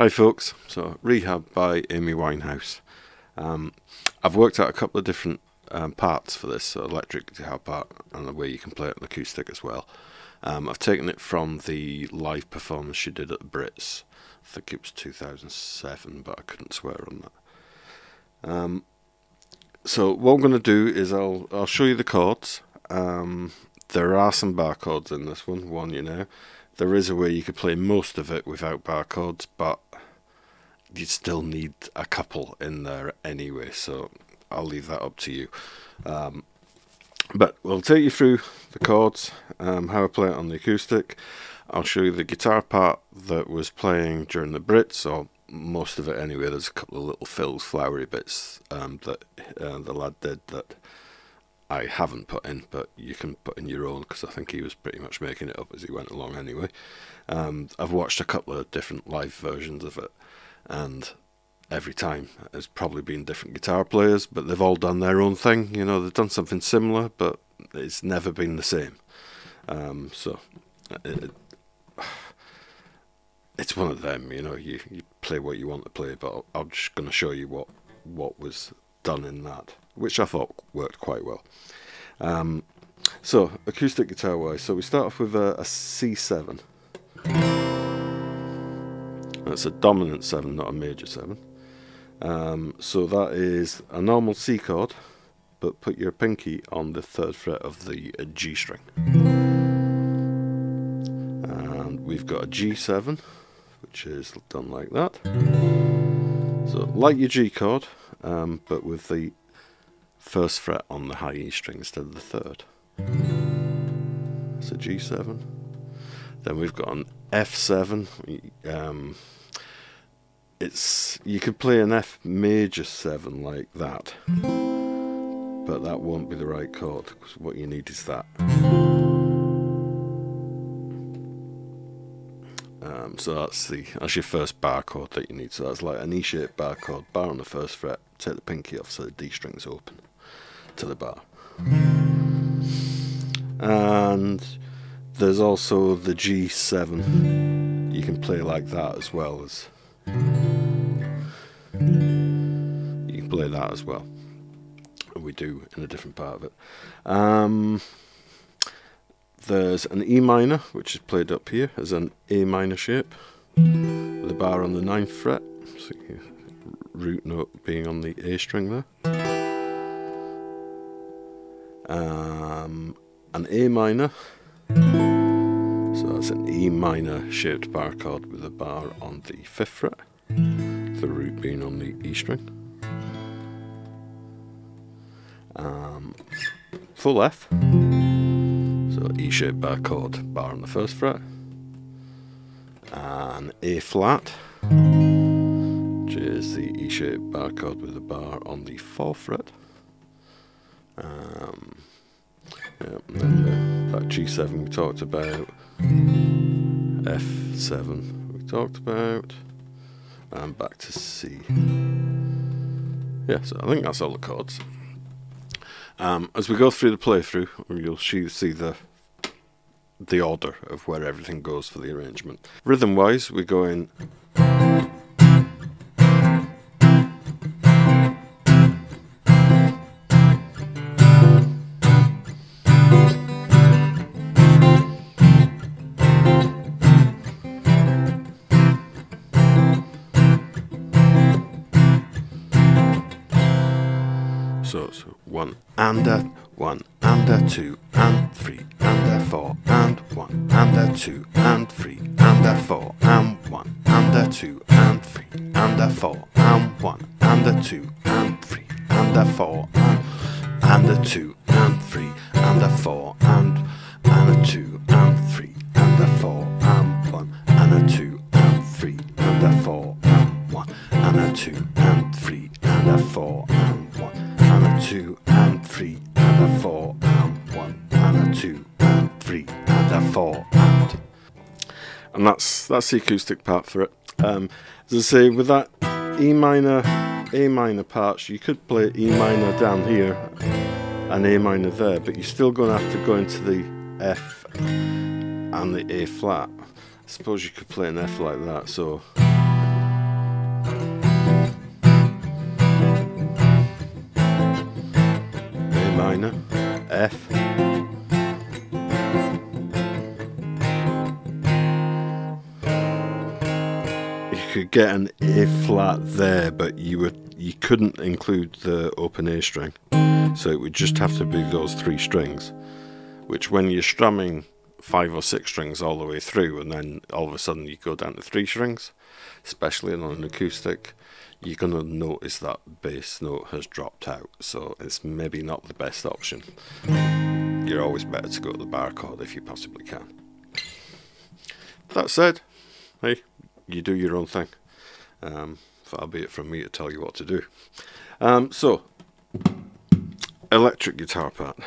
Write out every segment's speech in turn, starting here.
Hi folks, so Rehab by Amy Winehouse. Um, I've worked out a couple of different um, parts for this, so electric guitar part and the way you can play it on acoustic as well. Um, I've taken it from the live performance she did at the Brits. I think it was 2007, but I couldn't swear on that. Um, so what I'm going to do is I'll I'll show you the chords. There are some bar chords in this one, one you know. There is a way you could play most of it without bar chords, but you still need a couple in there anyway, so I'll leave that up to you. Um, but we'll take you through the chords, um, how I play it on the acoustic. I'll show you the guitar part that was playing during the Brits, or most of it anyway. There's a couple of little fills, flowery bits um, that uh, the lad did that I haven't put in, but you can put in your own because I think he was pretty much making it up as he went along anyway. Um, I've watched a couple of different live versions of it, and every time it's probably been different guitar players, but they've all done their own thing. You know, they've done something similar, but it's never been the same. Um, so it, it's one of them. You know, you, you play what you want to play, but I'm just going to show you what what was done in that which I thought worked quite well. Um, so, acoustic guitar wise, so we start off with a a C7. That's a dominant 7, not a major 7. Um, so that is a normal C chord, but put your pinky on the third fret of the uh, G string. And we've got a G7, which is done like that. So like your G chord, um, but with the first fret on the high E string instead of the third. A G7. Then we've got an F7. Um, it's you could play an F major seven like that, but that won't be the right chord because what you need is that. Um, so that's the that's your first bar chord that you need. So that's like an E-shaped bar chord, bar on the first fret. Take the pinky off so the D string's open to the bar. And there's also the G7. You can play like that as well as. You can play that as well. And we do in a different part of it. Um, there's an E minor, which is played up here as an A minor shape, with a bar on the ninth fret. So root note being on the A string there um, an A minor. So that's an E minor shaped bar chord with a bar on the fifth fret, the root being on the E string. Um, full F. So E shaped bar chord, bar on the first fret. And A flat, which is the E shaped bar chord with a bar on the fourth fret. Um, yeah, uh, that G7 we talked about, F7 we talked about, and back to C. Yeah, so I think that's all the chords. Um, as we go through the playthrough, you'll see the the order of where everything goes for the arrangement. Rhythm wise, we go in So, so one and a one and a two and three and a four and one and a two and three and a four and one and a two and three and a four and one and a two and three and a four and, and a two and three and a four and and a two and three and a four and one and a two and three and a four and one and a two and three and a four two and three and a four and one and a two and three and a four and and that's that's the acoustic part for it. Um, as I say, with that E minor, A minor parts, you could play E minor down here and A minor there, but you're still going to have to go into the F and the A flat. I suppose you could play an F like that, so F. You could get an A flat there, but you would you couldn't include the open A string, so it would just have to be those three strings. Which, when you're strumming five or six strings all the way through, and then all of a sudden you go down to three strings, especially on an acoustic, you're going to notice that bass note has dropped out. So it's maybe not the best option. You're always better to go to the bar chord if you possibly can. That said, hey, you do your own thing. Um, far be it from me to tell you what to do. Um, so, electric guitar part.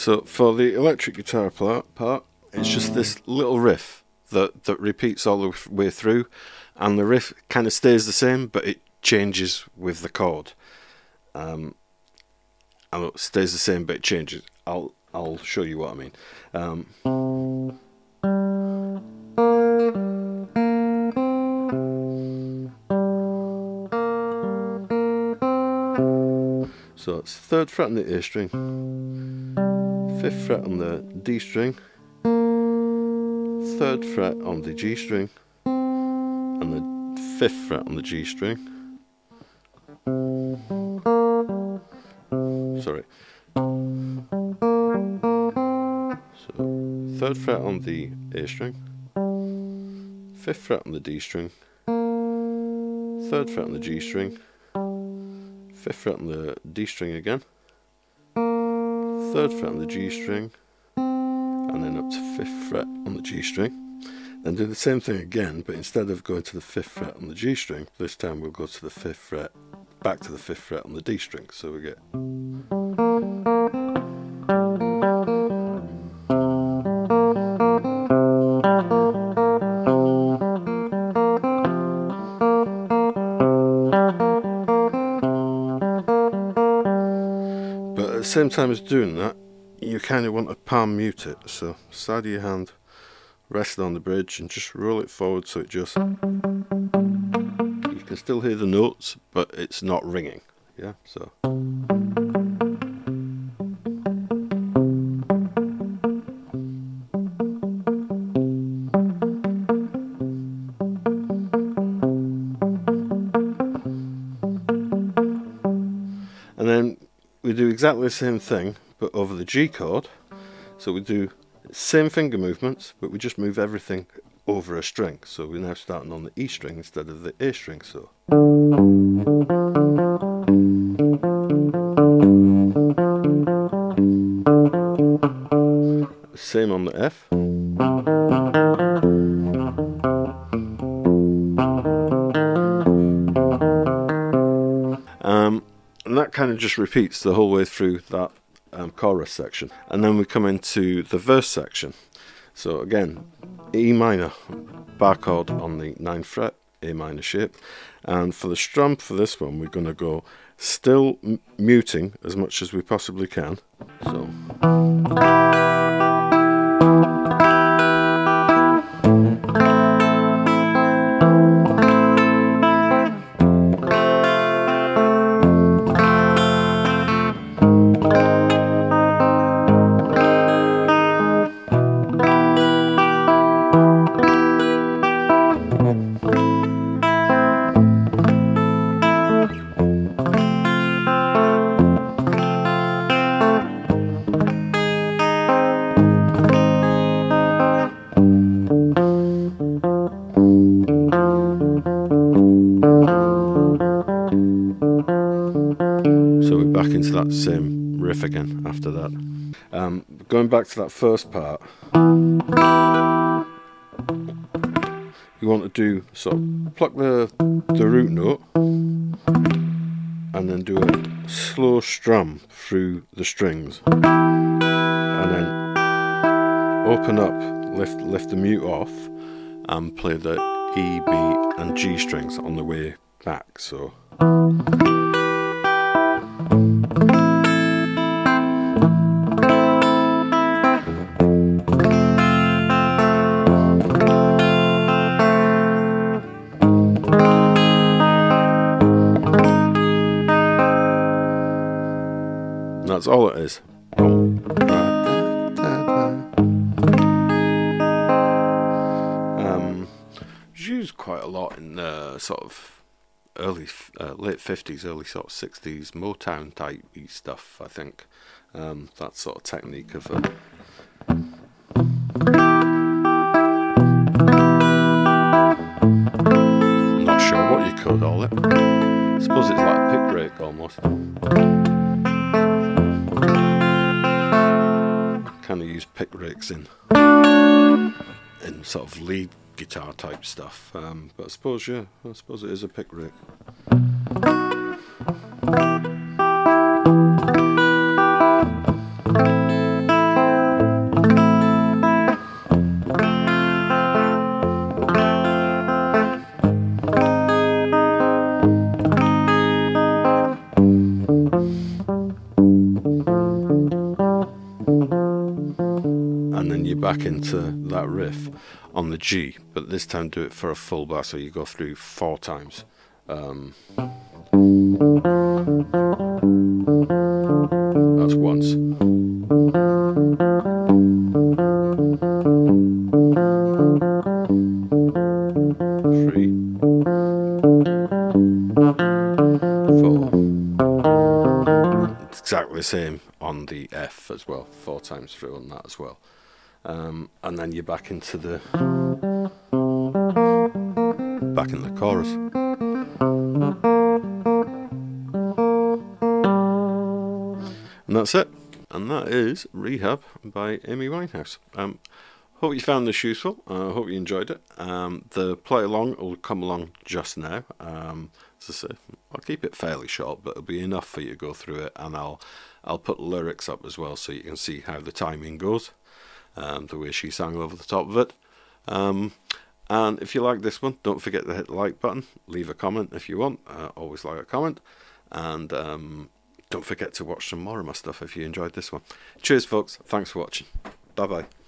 So for the electric guitar part, part, it's just this little riff that that repeats all the way through, and the riff kind of stays the same, but it changes with the chord. Um, and it stays the same, but it changes. I'll I'll show you what I mean. Um, so it's third fret on the A string, fifth fret on the D string, third fret on the G string, and the fifth fret on the G string. Sorry. So third fret on the A string, fifth fret on the D string, third fret on the G string, fifth fret on the D string again, third fret on the G string, and then up to fifth fret on the G string. Then do the same thing again, but instead of going to the fifth fret on the G string, this time we'll go to the fifth fret, back to the fifth fret on the D string. So we get. Same time as doing that, you kind of want to palm mute it. So side of your hand, rest it on the bridge, and just roll it forward so it just. You can still hear the notes, but it's not ringing. Yeah, so. Exactly the same thing, but over the G chord. So we do same finger movements, but we just move everything over a string. So we're now starting on the E string instead of the A string. So. Same on the F. kind of just repeats the whole way through that um, chorus section. And then we come into the verse section. So again, E minor, bar chord on the 9th fret, A minor shape. And for the strum for this one, we're going to go still muting as much as we possibly can. So. So riff again after that. Um, going back to that first part, you want to do so pluck the the root note and then do a slow strum through the strings, and then open up, lift lift the mute off, and play the E, B, and G strings on the way back. So. That's all it is. Um, used quite a lot in the sort of early, uh, late 50s, early sort of 60s Motown type stuff, I think. Um, that sort of technique of a not sure what you could call it. I suppose it's like a pick rake almost. Kind of use pick rakes in in sort of lead guitar type stuff. Um, but I suppose yeah, I suppose it is a pick rake. Into that riff on the G, but this time do it for a full bar, so you go through four times. Um, that's once. Three. Four. Exactly the same on the F as well, four times through on that as well. Um, and then you're back into the back in the chorus. And that's it. And that is Rehab by Amy Winehouse. Um, hope you found this useful. I uh, hope you enjoyed it. Um, the play along will come along just now. Um, as I say, I'll keep it fairly short, but it'll be enough for you to go through it, and I'll I'll put lyrics up as well so you can see how the timing goes, um, the way she sang over the top of it. Um, and if you like this one, don't forget to hit the like button, leave a comment if you want. Uh, always like a comment, and um, don't forget to watch some more of my stuff if you enjoyed this one. Cheers, folks. Thanks for watching. Bye bye.